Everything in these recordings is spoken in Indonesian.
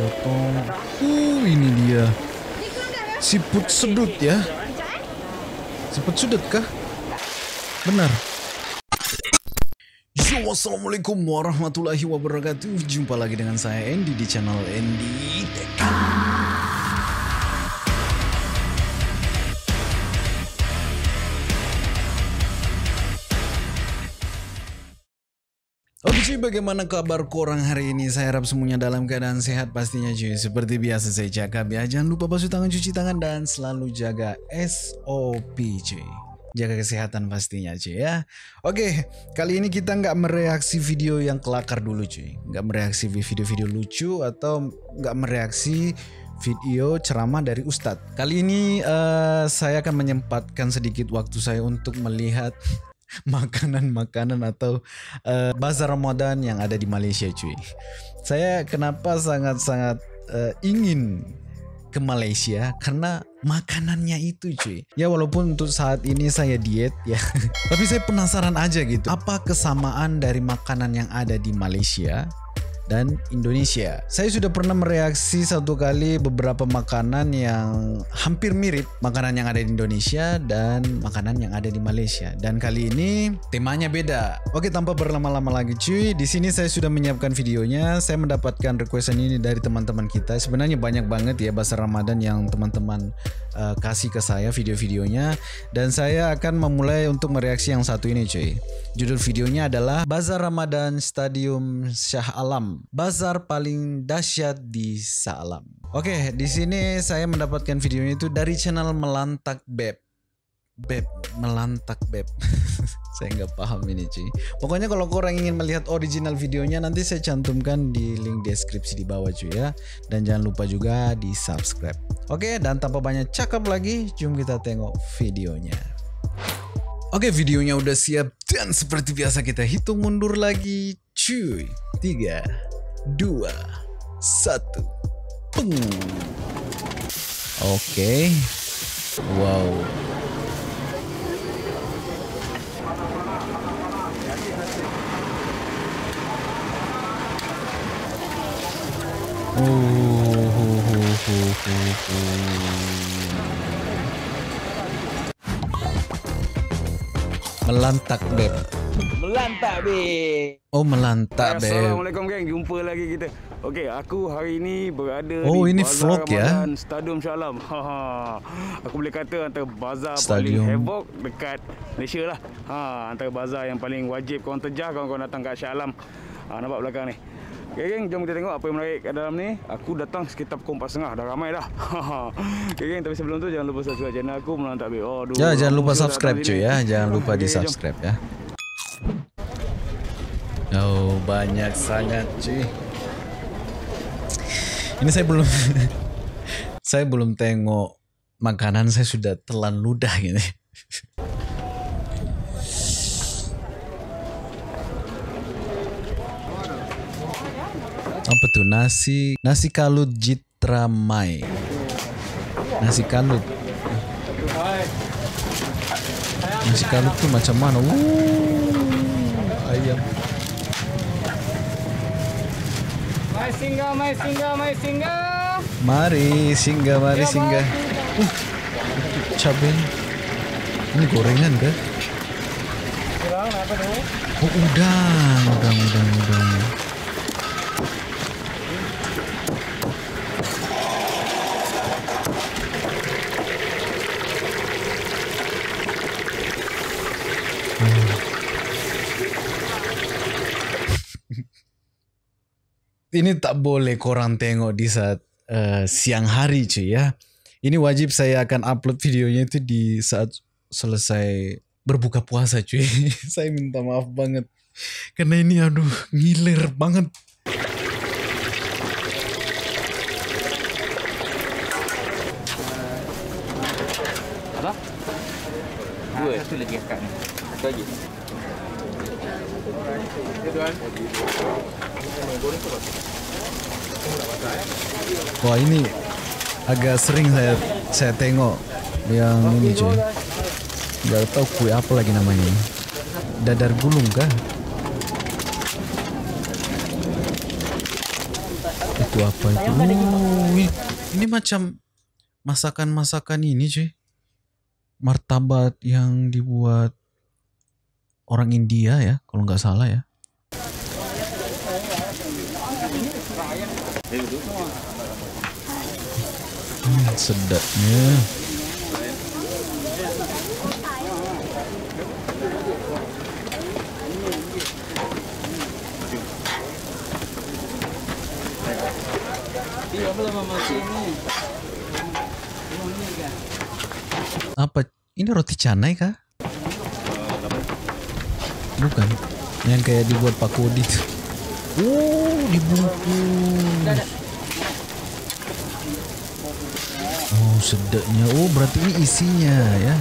Sotong. Uh, ini dia. Siput sedut ya. Siput sudut kah? Benar. Yo, assalamualaikum warahmatullahi wabarakatuh. Jumpa lagi dengan saya Andy di channel Andy Tekan. Cuy, bagaimana kabar korang hari ini? Saya harap semuanya dalam keadaan sehat pastinya cuy. Seperti biasa saya cakap ya, jangan lupa basuh tangan, cuci tangan, dan selalu jaga SOP cuy. Jaga kesehatan pastinya cuy ya. Oke, kali ini kita nggak mereaksi video yang kelakar dulu cuy. Nggak mereaksi video-video lucu atau nggak mereaksi video ceramah dari Ustadz. Kali ini uh, saya akan menyempatkan sedikit waktu saya untuk melihat makanan-makanan atau uh, bazar Ramadan yang ada di Malaysia cuy. Saya kenapa sangat-sangat uh, ingin ke Malaysia karena makanannya itu cuy. Ya walaupun untuk saat ini saya diet ya. Tapi saya penasaran aja gitu. Apa kesamaan dari makanan yang ada di Malaysia dan Indonesia. Saya sudah pernah mereaksi satu kali beberapa makanan yang hampir mirip makanan yang ada di Indonesia dan makanan yang ada di Malaysia. Dan kali ini temanya beda. Oke, tanpa berlama-lama lagi cuy, di sini saya sudah menyiapkan videonya. Saya mendapatkan requestan ini dari teman-teman kita. Sebenarnya banyak banget ya bahasa Ramadan yang teman-teman uh, kasih ke saya video-videonya dan saya akan memulai untuk mereaksi yang satu ini cuy. Judul videonya adalah Bazar Ramadan Stadium Shah Alam. Bazar paling dahsyat di Salam. Oke, di sini saya mendapatkan videonya itu dari channel Melantak Beb. Beb, melantak beb. saya nggak paham ini cuy. Pokoknya kalau korang ingin melihat original videonya nanti saya cantumkan di link deskripsi di bawah cuy ya. Dan jangan lupa juga di subscribe. Oke, dan tanpa banyak cakap lagi, jom kita tengok videonya. Oke, videonya udah siap dan seperti biasa kita hitung mundur lagi. Cuy, 3, 2, 1. Peng. Oke. Wow. Melantak beb. Melantak beb. Oh melantak beb. Assalamualaikum geng, jumpa lagi kita. Okey, aku hari ini berada oh, di ini Bazar vlog ya? Ramadan ya. Stadium Syalam. Ha ha. Aku boleh kata antara bazar Stadium. paling heboh dekat Malaysia lah. Ha, antara bazar yang paling wajib kau terjah kalau kau datang kat Syalam. Ha, nampak belakang ni. Okay, geng, jom kita tengok apa yang menarik kat dalam ni. Aku datang sekitar pukul 4.30, dah ramai dah. okay, geng, tapi sebelum tu jangan lupa subscribe channel aku Melantak Beb. Oh, aduh, Ya, jangan lupa subscribe cuy ya. Jangan lupa Okay, di jom. subscribe ya. Oh, banyak sangat cuy. Ini saya belum saya belum tengok makanan saya sudah telan ludah gini. Apa tuh nasi nasi kalut jitramai. Nasi kalut. Nasi kalut tuh macam mana? Uh, ayam. Mai singgah, mai singgah, mai singgah. Mari singgah, mari singgah. Uh, cabai. Ini gorengan kan? Kurang apa? Oh udang, udang, udang, udang. Ini tak boleh korang tengok di saat uh, siang hari cuy ya. Ini wajib saya akan upload videonya itu di saat selesai berbuka puasa cuy. saya minta maaf banget. Karena ini aduh ngiler banget. Apa? Dua. Satu lagi akak ni. Satu lagi. Wah ini agak sering saya saya tengok yang ini cuy. Gak tahu kue apa lagi namanya. Dadar gulung kah? Itu apa itu? Oh, ini, ini macam masakan-masakan ini cuy. Martabat yang dibuat orang India ya, kalau nggak salah ya. Hmm, sedapnya. Apa? Ini roti canai kah? Bukan. Yang kayak dibuat Pak Kodi tuh. Oh, dibungkus. Oh, sedapnya. Oh, berarti ini isinya ya.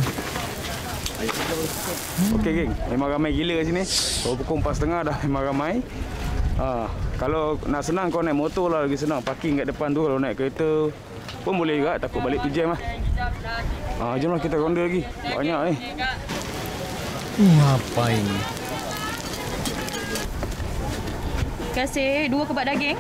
Okey geng, memang ramai gila kat sini. Kalau pukul 4.30 dah memang ramai. Ha, kalau nak senang kau naik motor lah lagi senang. Parking kat depan tu kalau naik kereta pun boleh juga. Takut balik tu jam lah. Ha, jomlah kita ronda lagi. Banyak eh. Uh, apa ini? Kasih dua kebab daging.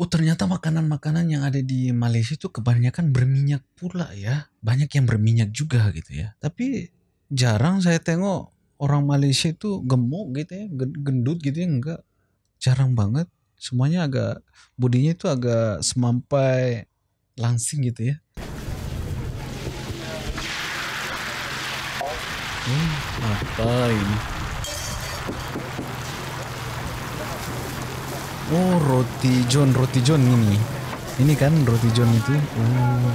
Oh ternyata makanan-makanan yang ada di Malaysia itu kebanyakan berminyak pula ya. Banyak yang berminyak juga gitu ya. Tapi jarang saya tengok orang Malaysia itu gemuk gitu ya. gen- Gendut gitu ya. Enggak. Jarang banget. Semuanya agak, bodinya itu agak semampai langsing gitu ya. Hmm, ini? Oh, roti John, roti John ini. Ini kan roti John itu. Oh.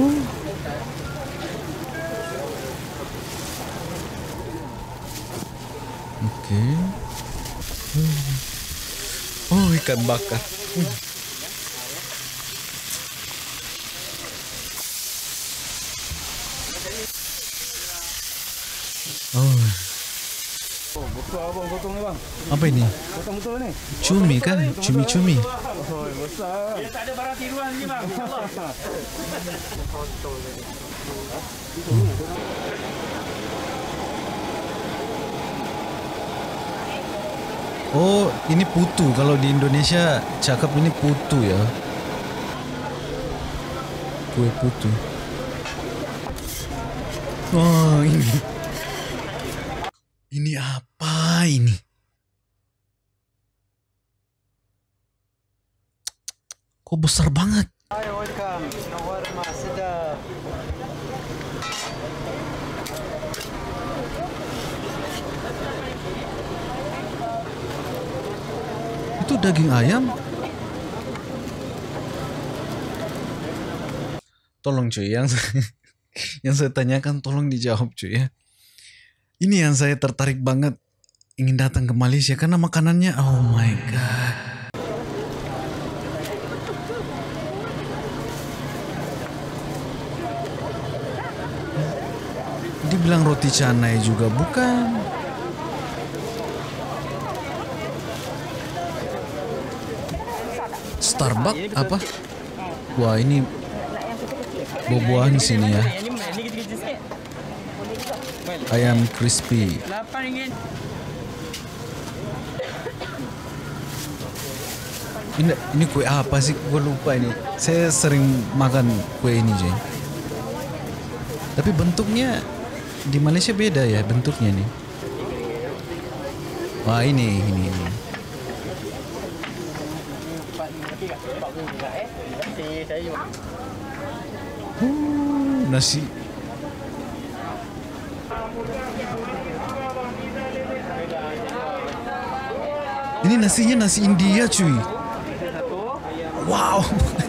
Oh. Oke. Hmm. Oh, ikan bakar. Hmm. Oh, Oh, betul abang potong ni bang. Apa ini? Cumi kan? Cumi-cumi. Oh. Oh, ini putu. Kalau di Indonesia cakap ini putu ya. Kue putu. Oh. Ini apa ini? Kok besar banget? Hi, welcome. Itu daging ayam? Tolong cuy, yang saya, yang saya tanyakan tolong dijawab cuy ya. Ini yang saya tertarik banget ingin datang ke Malaysia karena makanannya oh my god. Dibilang roti canai juga bukan. Starbucks apa? Wah ini buah-buahan sini ya. Ayam crispy. RM8. Ini ini kue apa sih? Gue lupa ini. Saya sering makan kue ini, Jay. Tapi bentuknya di Malaysia beda ya bentuknya nih. Wah ini ini ini. Uh, nasi. Ini nasinya nasi India cuy. Wow.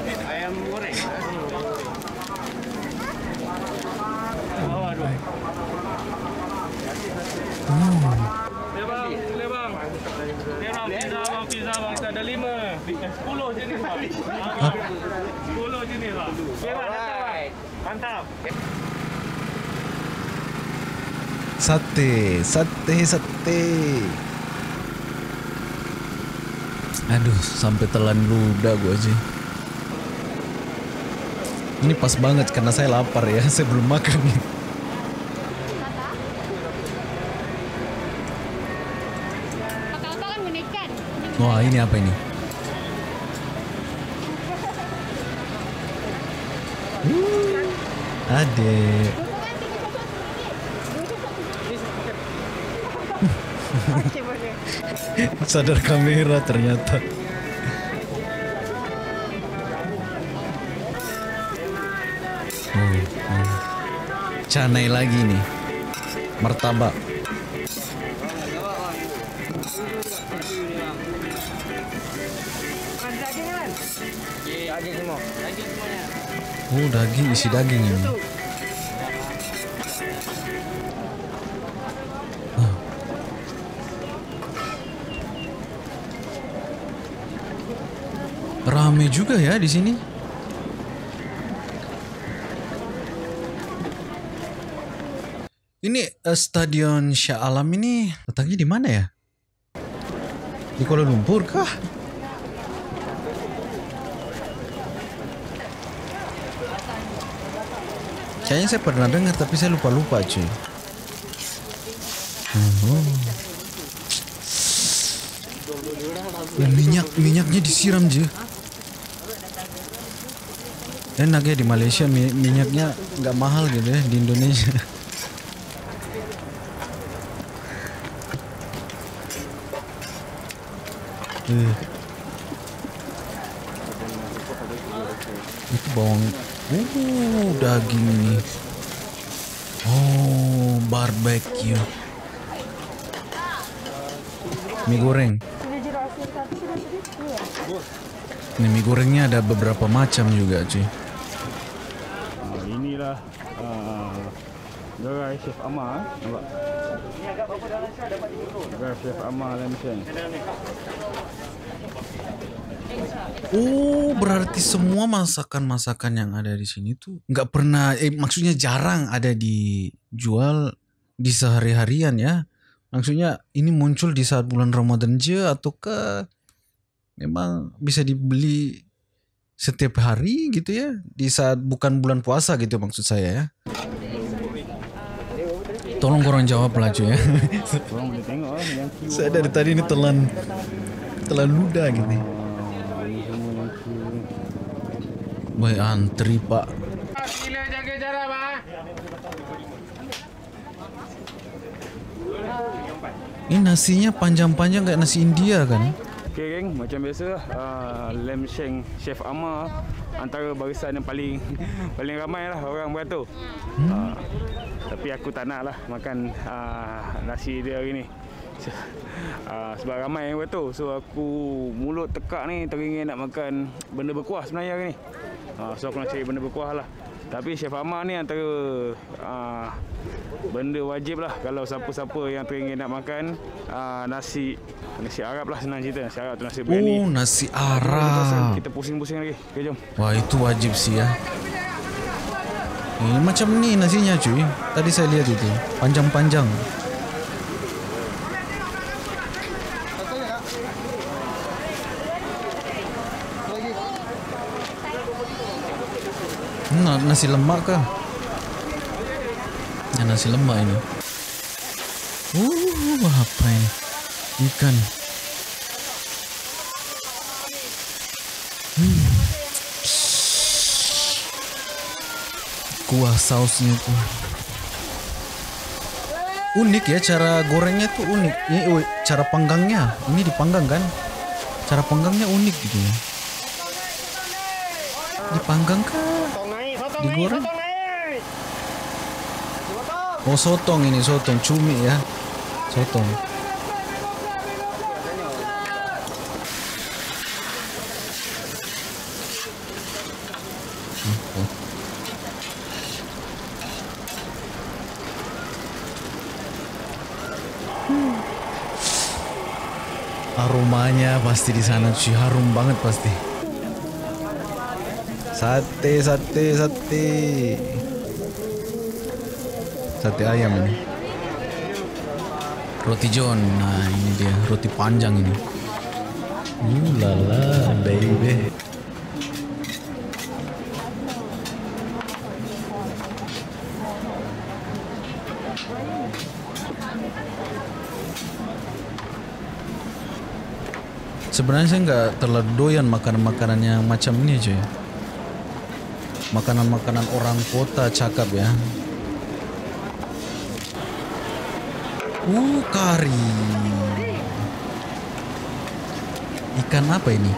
Sate, sate, sate. Aduh, sampai telan luda gue aja. Ini pas banget karena saya lapar ya, saya belum makan. Wah, ini apa ini? Adek. Adek. Sadar kamera ternyata. Oh, oh. Canai lagi nih. Martabak. Oh daging isi daging ini. Rame juga ya di sini. Ini eh, stadion Shah Alam ini letaknya di mana ya? Di Kuala Lumpur kah? Kayaknya saya pernah dengar tapi saya lupa-lupa cuy. Oh. Ya, minyak minyaknya disiram je. Enak ya di Malaysia mi- minyaknya nggak mahal gitu ya di Indonesia. Eh. Itu bawang. Uh, daging ini. Oh, barbecue. Mie goreng. Ini mie gorengnya ada beberapa macam juga, cuy. Ah, inilah uh, gerai Chef Amar. eh. Nampak? Gerai Chef Amar dan Michelin. Oh, berarti semua masakan-masakan yang ada di sini tuh nggak pernah, eh maksudnya jarang ada dijual di sehari-harian ya. Maksudnya ini muncul di saat bulan Ramadan aja ataukah memang bisa dibeli setiap hari gitu ya di saat bukan bulan puasa gitu maksud saya ya. Tolong korang jawab lah cuy ya. Korang boleh tengok lah yang Q. saya dari tadi ini telan telan luda gitu. Ini semua yang Q. Baik antri pak. Sila jaga jarak, bang. Ini nasinya panjang-panjang kayak nasi India kan? Okay geng, macam biasa uh, Lam Sheng Chef Amar antara barisan yang paling paling ramai lah orang beratur. Uh, tapi aku tak nak lah makan uh, nasi dia hari ni. Uh, sebab ramai yang beratur. So aku mulut tekak ni teringin nak makan benda berkuah sebenarnya hari ni. Uh, so aku nak cari benda berkuah lah. Tapi Chef Amar ni antara uh, benda wajib lah kalau siapa-siapa yang teringin nak makan uh, nasi nasi Arab lah senang cerita nasi Arab tu nasi biryani. Oh nasi Arab. Kita pusing-pusing lagi. Okay, jom. Wah itu wajib sih ya. Ini macam ni nasinya cuy. Tadi saya lihat itu panjang-panjang. Nah, nasi lemak kah? Ya, nasi lemak ini. Uh, apa ini? Ikan. Kuah sausnya tuh unik ya cara gorengnya tuh unik. Ini oh, cara panggangnya. Ini dipanggang kan? Cara panggangnya unik gitu ya. Dipanggang kah? Digoreng? Oh sotong ini sotong. Cumi ya. Sotong aromanya pasti di sana cuy. Harum banget pasti. Sate sate sate. Sate ayam ini. Roti john. Nah ini dia. Roti panjang ini. Uh lala baby Sebenarnya saya nggak terlalu doyan makanan-makanan yang macam ini cuy. Makanan-makanan orang kota cakap ya. Uh, kari. Ikan apa ini?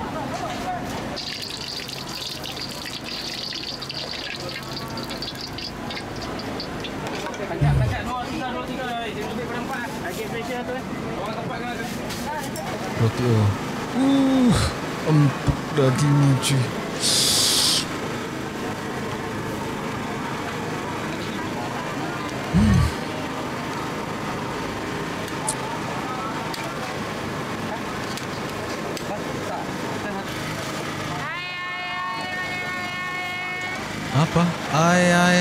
Roti oh. Dagingnya cuy. Apa? Ay, ay.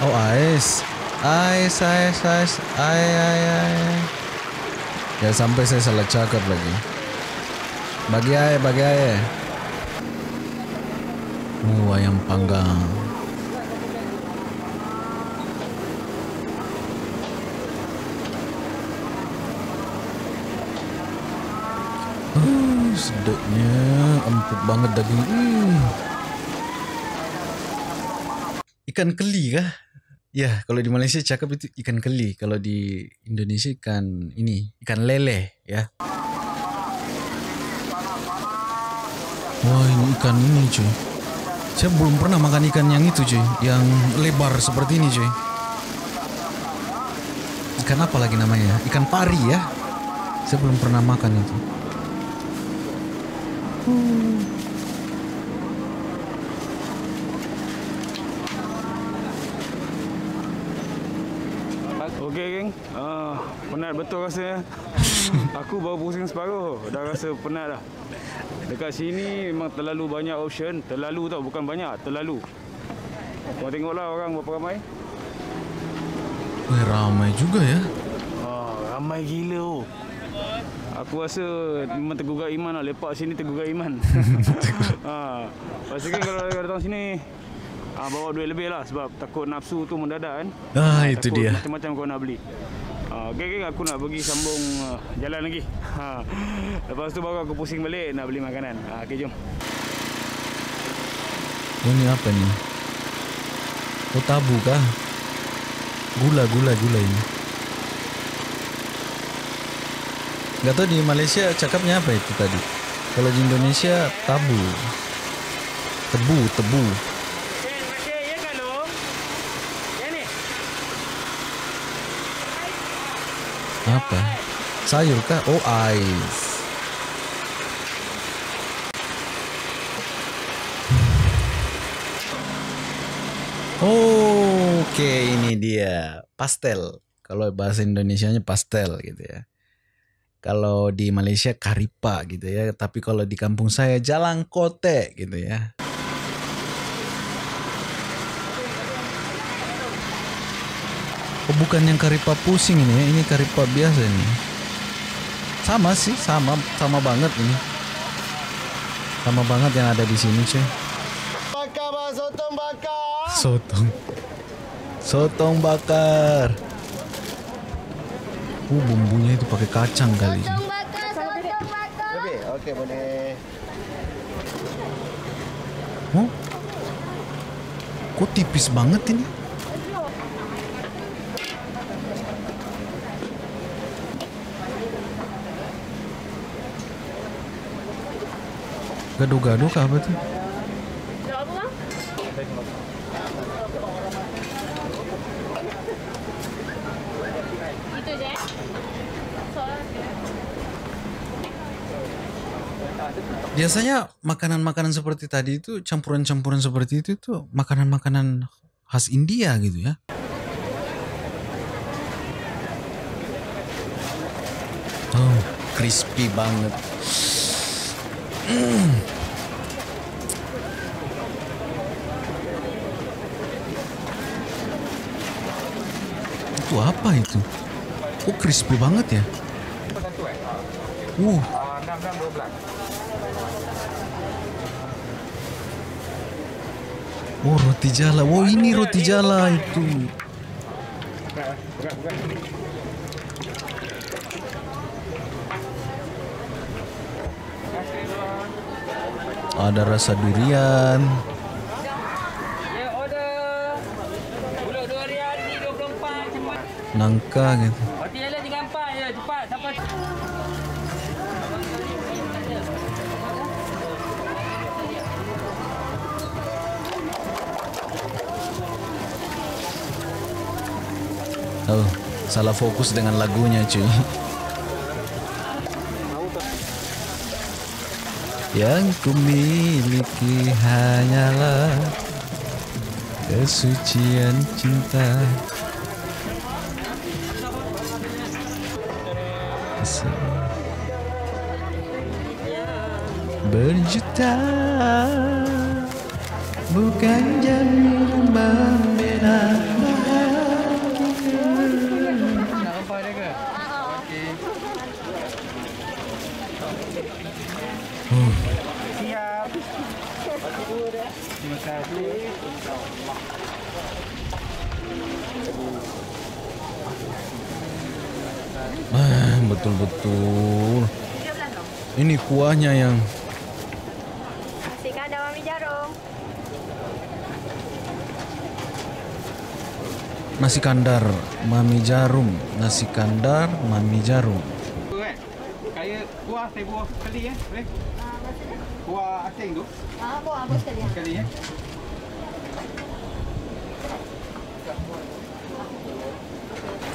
Oh, ais. Ais, ais, ais. Ay, ay. ay. Ya sampai saya salah cakap lagi. Bagi ay, bagi ay. Uh, ayam panggang. Uh, sedapnya, empuk banget daging. Uh. Ikan keli kah? Ya, kalau di Malaysia cakap itu ikan keli. Kalau di Indonesia ikan ini, ikan lele ya. Wah, ini ikan ini cuy. Saya belum pernah makan ikan yang itu cuy, yang lebar seperti ini cuy. Ikan apa lagi namanya? Ikan pari ya. Saya belum pernah makan itu. Okey geng, ah, penat betul rasanya. Aku baru pusing separuh, dah rasa penat dah. Dekat sini memang terlalu banyak option, terlalu tau, bukan banyak, terlalu. Kau tengoklah orang berapa ramai. Wih, ramai juga ya. Ah, ramai gila oh. Aku rasa memang tergugah iman lah. Lepak sini tergugah iman. ha. Pasti kan kalau datang sini, ah, bawa duit lebih lah sebab takut nafsu tu mendadak kan. Ah, itu takut dia. Macam-macam kau nak beli. Ah, okay, okay, aku nak pergi sambung ah, jalan lagi. Ha. Lepas tu baru aku pusing balik nak beli makanan. Ha, okay, jom. Ini apa nih? Oh tabu kah? Gula, gula, gula ini. Gak tau di Malaysia cakapnya apa itu tadi? Kalau di Indonesia tabu. Tebu, tebu. Apa? Sayur kah? Oh, ais. Oke, ini dia pastel. Kalau bahasa Indonesianya pastel gitu ya. Kalau di Malaysia karipa gitu ya. Tapi kalau di kampung saya jalan kote gitu ya. Oh, bukan yang karipa pusing ini ya. Ini karipa biasa ini. Sama sih, sama sama banget ini. Sama banget yang ada di sini, cuy. Bakar sotong bakar. Sotong. Sotong bakar. Uh, bumbunya itu pakai kacang kali. Lebih? Okey, boleh. Oh? Kok tipis banget ini? Gado-gado kah apa tuh? Biasanya makanan-makanan seperti tadi itu campuran-campuran seperti itu tuh makanan-makanan khas India gitu ya. Oh, crispy banget. Itu apa itu? Oh, crispy banget ya. Uh, Oh roti jala. Oh ini roti jala itu. Ada rasa durian. Order. Pulau dua hari hari 24 cepat. Nangka gitu. Roti lele 34 cepat sampai Oh, salah fokus dengan lagunya cuy. Yang ku miliki hanyalah kesucian cinta. Berjuta bukan jamin membela Ah, betul-betul. Ini kuahnya yang Nasi kandar mami jarum. nasi kandar, mami jarum, nasi kandar, mami jarum. kan? Kaya kuah saya buah sekali ya, boleh? Kuah asing tu Ah, apa apa sekali. sekali ya.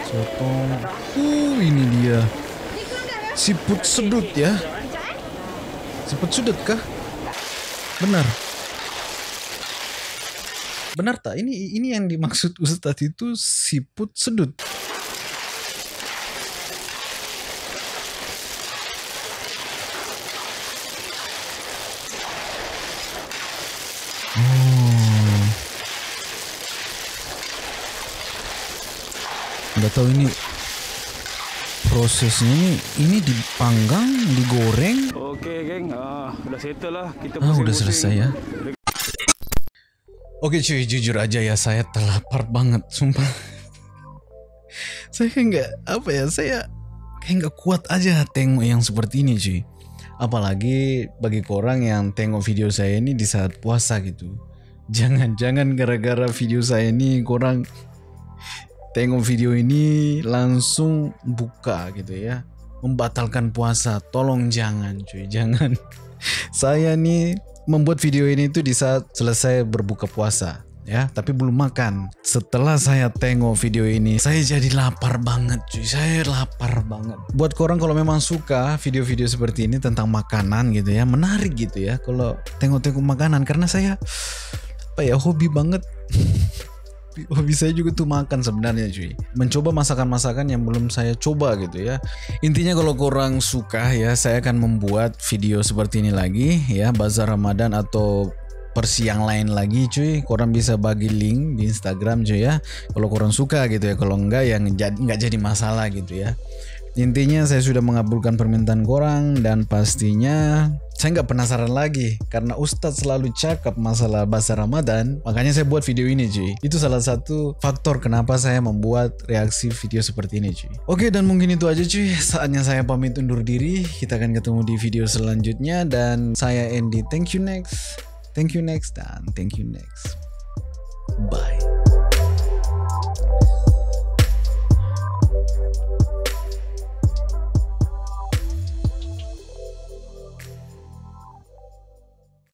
Sotong. Uh, ini dia. Siput sedut ya. Siput sedut kah? Benar. Benar tak? Ini ini yang dimaksud Ustadz itu siput sedut. Nggak tahu ini prosesnya ini ini dipanggang, digoreng. Okey geng, ah, dah settle lah. Kita Ah, udah selesai ya. Oke cuy, jujur aja ya saya terlapar banget, sumpah. saya nggak apa ya, saya kayak nggak kuat aja tengok yang seperti ini cuy. Apalagi bagi korang yang tengok video saya ini di saat puasa gitu. Jangan-jangan gara-gara video saya ini korang tengok video ini langsung buka gitu ya. Membatalkan puasa. Tolong jangan cuy, jangan. Saya nih membuat video ini tuh di saat selesai berbuka puasa ya tapi belum makan setelah saya tengok video ini saya jadi lapar banget cuy saya lapar banget buat korang kalau memang suka video-video seperti ini tentang makanan gitu ya menarik gitu ya kalau tengok-tengok makanan karena saya apa ya hobi banget hobi saya juga tuh makan sebenarnya cuy. Mencoba masakan-masakan yang belum saya coba gitu ya. Intinya kalau kurang suka ya saya akan membuat video seperti ini lagi ya bazar ramadan atau versi yang lain lagi cuy. Korang bisa bagi link di instagram cuy ya. Kalau korang suka gitu ya kalau enggak ya nggak nggak jadi masalah gitu ya Intinya saya sudah mengabulkan permintaan korang dan pastinya saya nggak penasaran lagi karena Ustadz selalu cakap masalah bahasa Ramadan makanya saya buat video ini cuy. Itu salah satu faktor kenapa saya membuat reaksi video seperti ini cuy. Oke dan mungkin itu aja cuy. Saatnya saya pamit undur diri. Kita akan ketemu di video selanjutnya dan saya Andy. Thank you next. Thank you next dan thank you next. Bye